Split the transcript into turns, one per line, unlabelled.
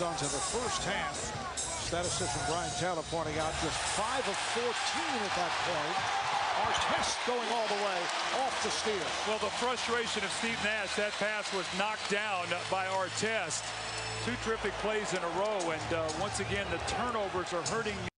Suns in the first half. Statistician Brian Taylor pointing out just 5 of 14 at that point. Artest going all the way off the steal.
Well, the frustration of Steve Nash, that pass was knocked down by Artest. Two terrific plays in a row, and uh, once again, the turnovers are hurting